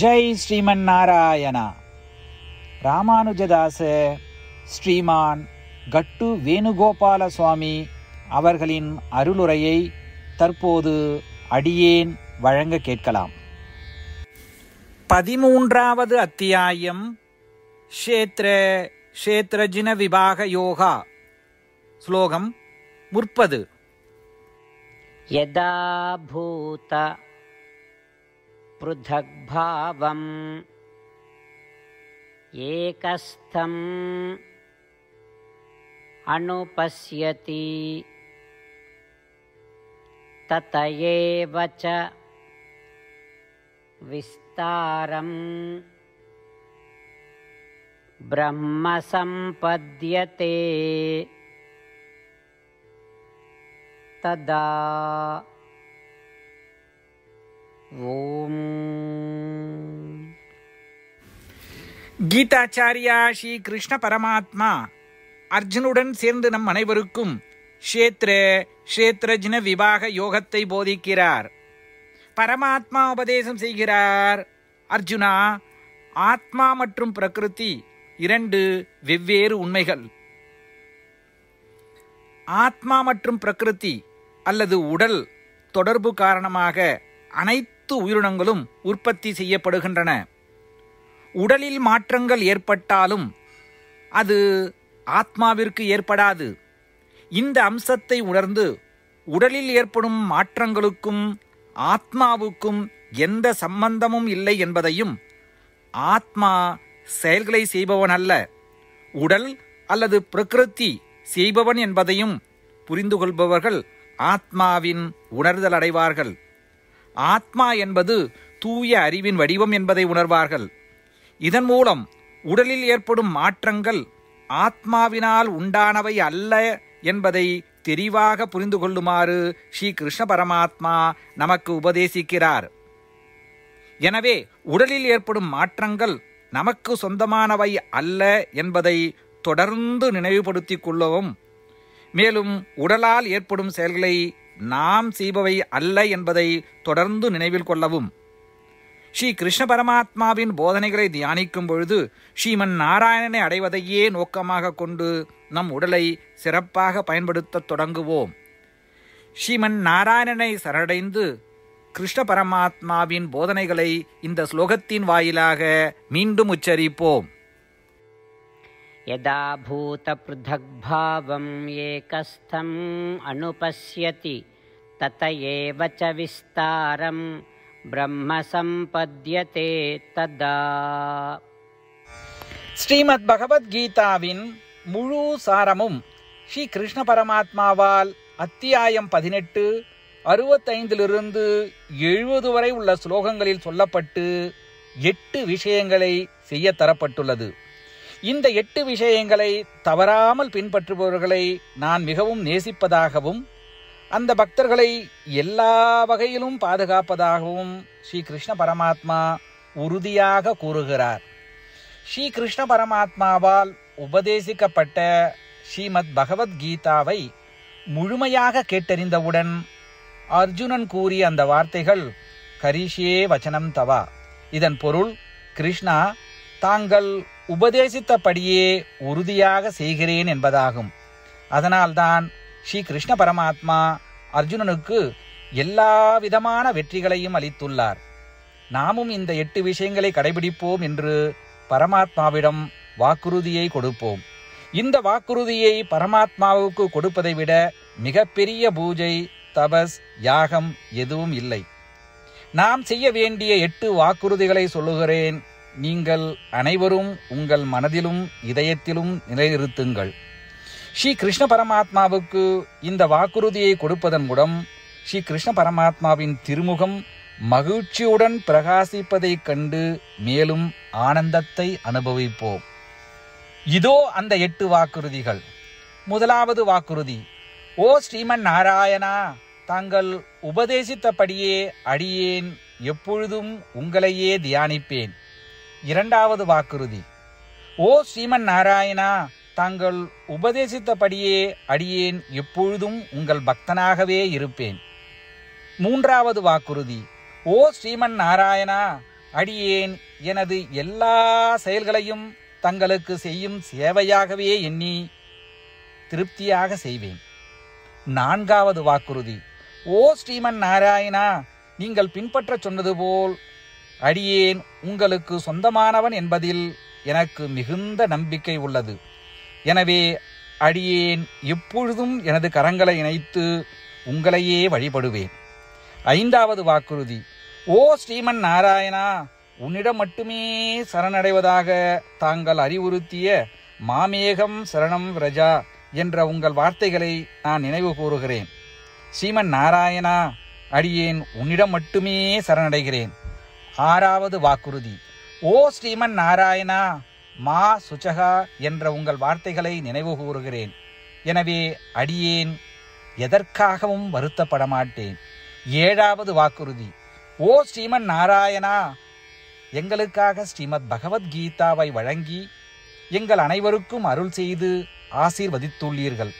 ஜெய் ஸ்ரீமன் நாராயணா ராமானுஜதாச ஸ்ரீமான் கட்டு வேணுகோபால சுவாமி அவர்களின் அருளுரையை தற்போது அடியேன் வழங்க கேட்கலாம். பதிமூன்றாவது அத்தியாயம் ஷேத்ர ஷேத்ரஜின விபாக யோகா. ஸ்லோகம் முற்பது. யதா पृथग्भावम्। एकस्थम् अनुपश्यति। तत एव च विस्तारम्। ब्रह्म सम्पद्यते तदा ஓம். கீதாச்சாரியா ஸ்ரீ கிருஷ்ண பரமாத்மா. அர்ஜுனுடன் சேர்ந்து நம் அனைவருக்கும் க்ஷேத்ர க்ஷேத்ரஜின விவாக யோகத்தை போதிக்கிறார். பரமாத்மா உபதேசம் செய்கிறார். அர்ஜுனா ஆத்மா மற்றும் பிரகிருதி இரண்டு வெவ்வேறு உண்மைகள். ஆத்மா மற்றும் பிரகிருதி அல்லது உடல் தொடர்பு காரணமாக அனைத்து உயிரினங்களும் உற்பத்தி செய்யப்படுகின்றன. உடலில் மாற்றங்கள் ஏற்பட்டாலும் அது ஆத்மாவிற்கு ஏற்படாது. இந்த அம்சத்தை உணர்ந்து உடலில் ஏற்படும் மாற்றங்களுக்கும் ஆத்மாவுக்கும் எந்த சம்பந்தமும் இல்லை என்பதையும் ஆத்மா செயல்களை செய்பவன் அல்ல உடல் அல்லது பிரகிருத்தி செய்பவன் என்பதையும் புரிந்து கொள்பவர்கள் ஆத்மாவின் உணர்தல் அடைவார்கள். ஆத்மா என்பது தூய அறிவின் வடிவம் என்பதை உணர்வார்கள். இதன் மூலம் உடலில் ஏற்படும் மாற்றங்கள் ஆத்மாவினால் உண்டானவை அல்ல என்பதை தெரிவாக புரிந்து கொள்ளுமாறு ஸ்ரீ கிருஷ்ண பரமாத்மா நமக்கு உபதேசிக்கிறார். எனவே உடலில் ஏற்படும் மாற்றங்கள் நமக்கு சொந்தமானவை அல்ல என்பதை தொடர்ந்து நினைவுபடுத்திக் கொள்ளவும் மேலும் உடலால் ஏற்படும் செயல்களை நாம் செய்பவை அல்ல என்பதை தொடர்ந்து நினைவில் கொள்ளவும். ஸ்ரீ கிருஷ்ண பரமாத்மாவின் போதனைகளை தியானிக்கும் பொழுது ஸ்ரீமன் நாராயணனை அடைவதையே நோக்கமாக கொண்டு நம் உடலை சிறப்பாக பயன்படுத்தத் தொடங்குவோம். ஸ்ரீமன் நாராயணனை சரணடைந்து கிருஷ்ண பரமாத்மாவின் போதனைகளை இந்த ஸ்லோகத்தின் வாயிலாக மீண்டும் உச்சரிப்போம். यदा भूतपृथग्भावम् एकस्थम् अनुपश्यति तत एव च विस्तारं ब्रह्म सम्पद्यते तदा ஸ்ரீமத் பகவத்கீதாவின் முழு சாரமும் ஸ்ரீ கிருஷ்ண பரமாத்மாவால் அத்தியாயம் பதினெட்டு அறுபத்தைந்திலிருந்து எழுபது வரை உள்ள ஸ்லோகங்களில் சொல்லப்பட்டு எட்டு விஷயங்களை செய்ய தரப்பட்டுள்ளது இந்த எட்டு விஷயங்களை தவறாமல் பின்பற்றுபவர்களை நான் மிகவும் நேசிப்பதாகவும் அந்த பக்தர்களை எல்லா வகையிலும் பாதுகாப்பதாகவும் ஸ்ரீ கிருஷ்ண பரமாத்மா உறுதியாக கூறுகிறார். ஸ்ரீ கிருஷ்ண பரமாத்மாவால் உபதேசிக்கப்பட்ட ஸ்ரீமத் பகவத்கீதாவை முழுமையாக கேட்டறிந்தவுடன் அர்ஜுனன் கூறிய அந்த வார்த்தைகள் கரிஷே வச்சனம் தவா. இதன் பொருள் கிருஷ்ணா தாங்கள் உபதேசித்தபடியே உறுதியாக செய்கிறேன் என்பதாகும். அதனால்தான் ஸ்ரீ கிருஷ்ண பரமாத்மா அர்ஜுனனுக்கு எல்லா விதமான வெற்றிகளையும் அளித்துள்ளார். நாமும் இந்த எட்டு விஷயங்களை கடைபிடிப்போம் என்று பரமாத்மாவிடம் வாக்குறுதியை கொடுப்போம். இந்த வாக்குறுதியை பரமாத்மாவுக்கு கொடுப்பதை விட மிகப்பெரிய பூஜை தபஸ் யாகம் எதுவும் இல்லை. நாம் செய்ய வேண்டிய எட்டு வாக்குறுதிகளை சொல்லுகிறேன். நீங்கள் அனைவரும் உங்கள் மனதிலும் இதயத்திலும் நிலைநிறுத்துங்கள். ஸ்ரீ கிருஷ்ண பரமாத்மாவுக்கு இந்த வாக்குறுதியை கொடுப்பதன் மூலம் ஸ்ரீ கிருஷ்ண பரமாத்மாவின் திருமுகம் மகிழ்ச்சியுடன் பிரகாசிப்பதைக் கண்டு மேலும் ஆனந்தத்தை அனுபவிப்போம். இதோ அந்த எட்டு வாக்குறுதிகள். முதலாவது வாக்குறுதி ஓ ஸ்ரீமன் நாராயணா தாங்கள் உபதேசித்தபடியே அடியேன் எப்பொழுதும் உங்களையே தியானிப்பேன். இரண்டாவது வாக்குறுதி. ஓ ஸ்ரீமன் நாராயணா தாங்கள் உபதேசித்தபடியே அடியேன் எப்பொழுதும் உங்கள் பக்தனாகவே இருப்பேன். மூன்றாவது வாக்குறுதி. ஓ ஸ்ரீமன் நாராயணா அடியேன் எனது எல்லா செயல்களையும் தங்களுக்கு செய்யும் சேவையாகவே எண்ணி திருப்தியாக செய்வேன். நான்காவது வாக்குறுதி. ஓ ஸ்ரீமன் நாராயணா நீங்கள் பின்பற்றச் சொன்னது போல் அடியேன் உங்களுக்கு சொந்தமானவன் என்பதில் எனக்கு மிகுந்த நம்பிக்கை உள்ளது. எனவே அடியேன் எப்பொழுதும் எனது கரங்களை இணைத்து உங்களையே வழிபடுவேன். ஐந்தாவது வாக்குறுதி. ஓ ஸ்ரீமன் நாராயணா உன்னிடம் மட்டுமே சரணடைவதாக தாங்கள் அறிவுறுத்திய மாமேகம் சரணம் விரஜா என்ற உங்கள் வார்த்தைகளை நான் நினைவு கூறுகிறேன். ஸ்ரீமன் நாராயணா அடியேன் உன்னிடம் மட்டுமே சரணடைகிறேன். ஆறாவது வாக்குறுதி. ஓ ஸ்ரீமன் நாராயணா மா சுச்சகா என்ற உங்கள் வார்த்தைகளை நினைவு கூறுகிறேன். எனவே அடியேன் எதற்காகவும் வருத்தப்பட மாட்டேன் ஏழாவது வாக்குறுதி. ஓ ஸ்ரீமன் நாராயணா எங்களுக்காக ஸ்ரீமத் பகவத்கீதாவை வழங்கி எங்கள் அனைவருக்கும் அருள் செய்து ஆசீர்வதித்துள்ளீர்கள்.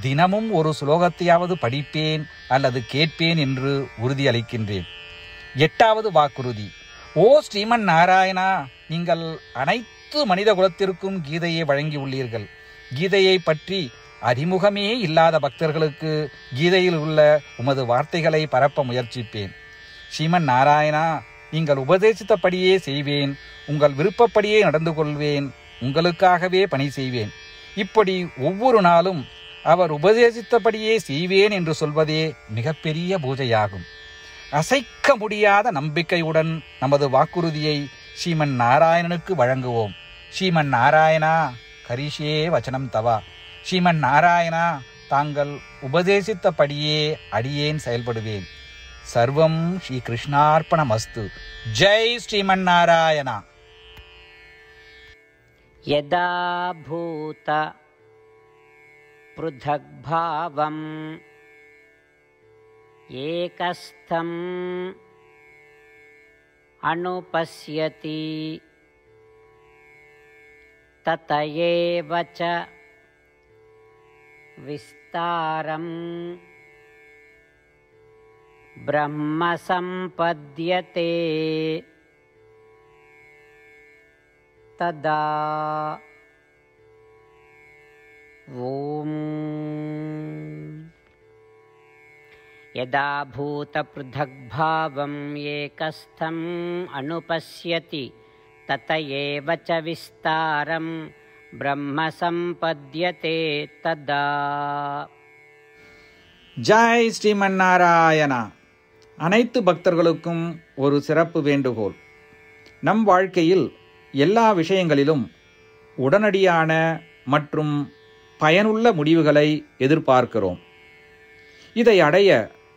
தினமும் ஒரு சுலோகத்தையாவது படிப்பேன் அல்லது கேட்பேன் என்று உறுதியளிக்கின்றேன். எட்டாவது வாக்குறுதி. ஓ ஸ்ரீமன் நாராயணா நீங்கள் அனைத்து மனித குலத்திற்கும் கீதையை வழங்கியுள்ளீர்கள். கீதையை பற்றி அறிமுகமே இல்லாத பக்தர்களுக்கு கீதையில் உள்ள உமது வார்த்தைகளை பரப்ப முயற்சிப்பேன். ஸ்ரீமன் நாராயணா நீங்கள் உபதேசித்தபடியே செய்வேன். உங்கள் விருப்பப்படியே நடந்து கொள்வேன். உங்களுக்காகவே பணி செய்வேன். இப்படி ஒவ்வொரு நாளும் அவர் உபதேசித்தபடியே செய்வேன் என்று சொல்வதே மிகப்பெரிய பூஜையாகும். அசைக்க முடியாத நம்பிக்கையுடன் நமது வாக்குறுதியை ஸ்ரீமன் நாராயணனுக்கு வழங்குவோம் ஸ்ரீமன் நாராயணா கரிஷே வச்சனம் தவா ஸ்ரீமன் நாராயணா தாங்கள் உபதேசித்தபடியே அடியேன் செயல்படுவேன் சர்வம் ஸ்ரீ கிருஷ்ணார்ப்பணமஸ்து ஜெய் ஸ்ரீமன் நாராயணா यदा भूत पृथग्भावम् एकस्थम् अनुपश्यति। तत एव च विस्तारम् ब्रह्म सम्पद्यते। तदा ॐ यदा भूतपृथग्भावम् एकस्थम् अनुपश्यति तत एव च विस्तारं ब्रह्म सम्पद्यते तदा ஜெய் ஸ்ரீமன் நாராயணா அனைத்து பக்தர்களுக்கும் ஒரு சிறப்பு வேண்டுகோள் நம் வாழ்க்கையில் எல்லா விஷயங்களிலும் உடனடியான மற்றும் பயனுள்ள முடிவுகளை எதிர்பார்க்கிறோம் இதை அடைய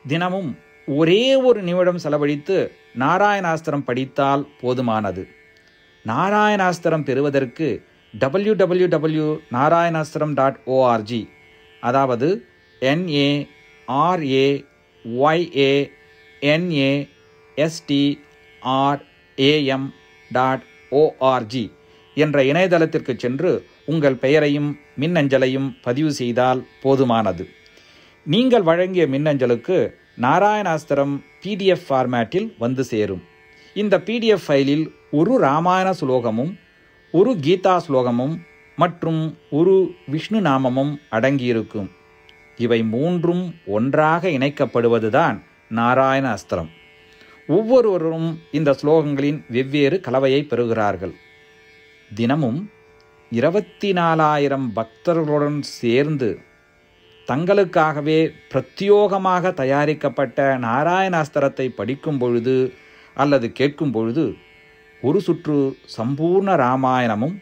தினமும் ஒரே ஒரு நிமிடம் செலவழித்து நாராயணாஸ்திரம் படித்தால் போதுமானது. நாராயணாஸ்திரம் பெறுவதற்கு W W W Narayanastram dot O R G அதாவது N A R A Y A N A S T R A M dot O R G என்ற இணையதளத்திற்கு சென்று உங்கள் பெயரையும் மின்னஞ்சலையும் பதிவு செய்தால் போதுமானது. நீங்கள் வழங்கிய மின்னஞ்சலுக்கு நாராயணாஸ்திரம் பிடிஎஃப் ஃபார்மேட்டில் வந்து சேரும். இந்த பிடிஎஃப் ஃபைலில் ஒரு ராமாயண சுலோகமும் ஒரு கீதா ஸ்லோகமும் மற்றும் ஒரு விஷ்ணு நாமமும் அடங்கியிருக்கும். இவை மூன்றும் ஒன்றாக இணைக்கப்படுவதுதான் நாராயண அஸ்திரம் ஒவ்வொருவரும் இந்த ஸ்லோகங்களின் வெவ்வேறு கலவையை பெறுகிறார்கள். தினமும் இருபத்தி நாலாயிரம் பக்தர்களுடன் சேர்ந்து தங்களுக்காகவே பிரத்யோகமாக தயாரிக்கப்பட்ட நாராயணாஸ்திரத்தை படிக்கும் பொழுது அல்லது கேட்கும் பொழுது ஒரு சுற்று சம்பூர்ண ராமாயணமும்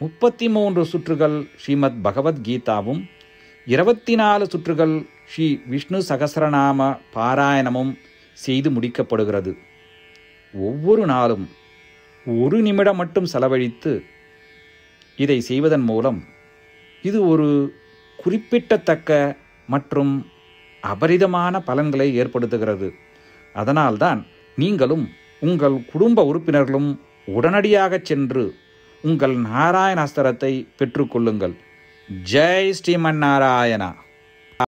முப்பத்தி மூன்று சுற்றுகள் ஸ்ரீமத் பகவத்கீதாவும் இருபத்தி நாலு சுற்றுகள் ஸ்ரீ விஷ்ணு சகசரநாம பாராயணமும் செய்து முடிக்கப்படுகிறது. ஒவ்வொரு நாளும் ஒரு நிமிடம் மட்டும் செலவழித்து இதை செய்வதன் மூலம் இது ஒரு குறிப்பிட்டத்தக்க மற்றும் அபரிதமான பலன்களை ஏற்படுத்துகிறது. அதனால்தான் நீங்களும் உங்கள் குடும்ப உறுப்பினர்களும் உடனடியாக சென்று உங்கள் நாராயணாஸ்திரத்தை பெற்றுக்கொள்ளுங்கள் ஜெய் ஸ்ரீமன் நாராயணா.